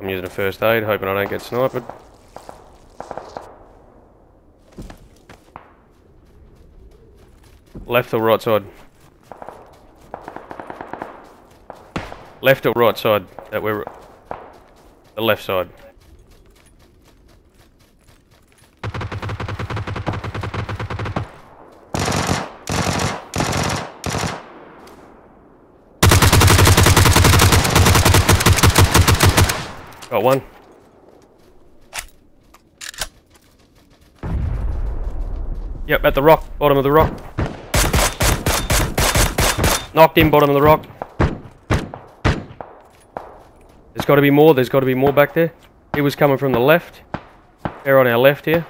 I'm using a first aid, hoping I don't get sniped. Left or right side? Left or right side? That we're the left side. Got one. Yep, at the rock, bottom of the rock. Knocked him, bottom of the rock. There's got to be more, there's got to be more back there. He was coming from the left. They're on our left here.